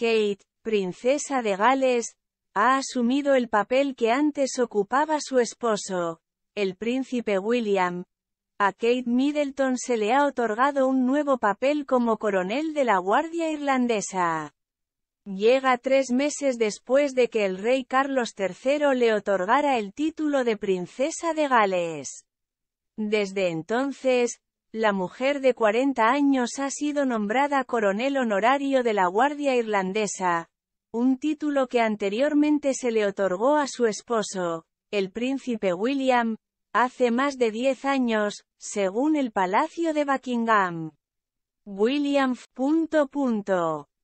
Kate, princesa de Gales, ha asumido el papel que antes ocupaba su esposo, el príncipe William. A Kate Middleton se le ha otorgado un nuevo papel como coronel de la Guardia Irlandesa. Llega tres meses después de que el rey Carlos III le otorgara el título de princesa de Gales. Desde entonces, la mujer de 40 años ha sido nombrada coronel honorario de la Guardia Irlandesa, un título que anteriormente se le otorgó a su esposo, el príncipe William, hace más de 10 años, según el Palacio de Buckingham. William.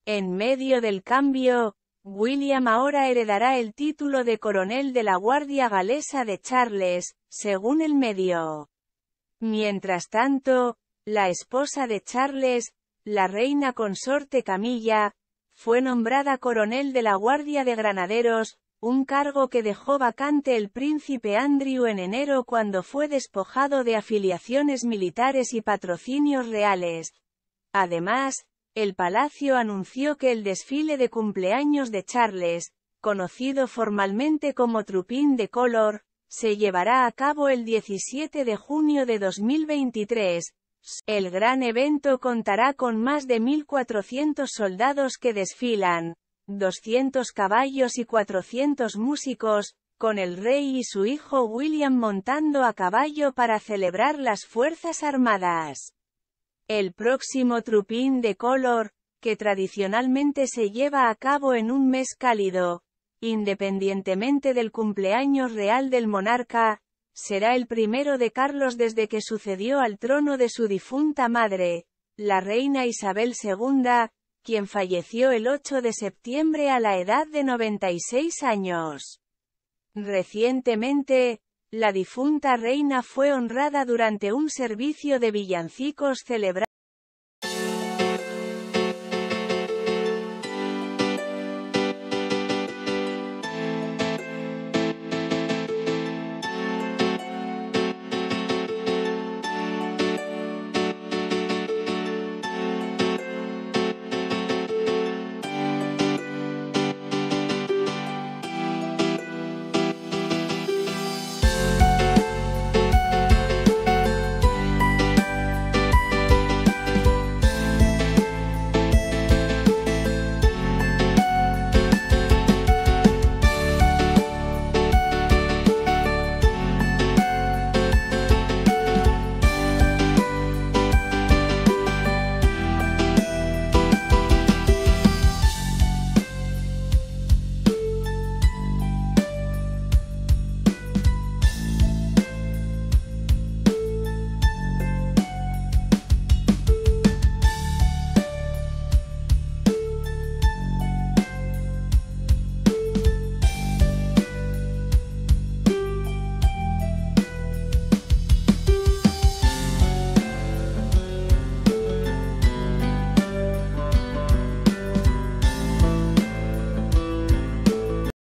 En medio del cambio, William ahora heredará el título de coronel de la Guardia Galesa de Charles, según el medio. Mientras tanto, la esposa de Charles, la reina consorte Camilla, fue nombrada coronel de la Guardia de Granaderos, un cargo que dejó vacante el príncipe Andrew en enero cuando fue despojado de afiliaciones militares y patrocinios reales. Además, el palacio anunció que el desfile de cumpleaños de Charles, conocido formalmente como Trupín de Color, se llevará a cabo el 17 de junio de 2023. El gran evento contará con más de 1.400 soldados que desfilan, 200 caballos y 400 músicos, con el rey y su hijo William montando a caballo para celebrar las Fuerzas Armadas. El próximo Trupín de Color, que tradicionalmente se lleva a cabo en un mes cálido, independientemente del cumpleaños real del monarca, será el primero de Carlos desde que sucedió al trono de su difunta madre, la reina Isabel II, quien falleció el 8 de septiembre a la edad de 96 años. Recientemente, la difunta reina fue honrada durante un servicio de villancicos celebrado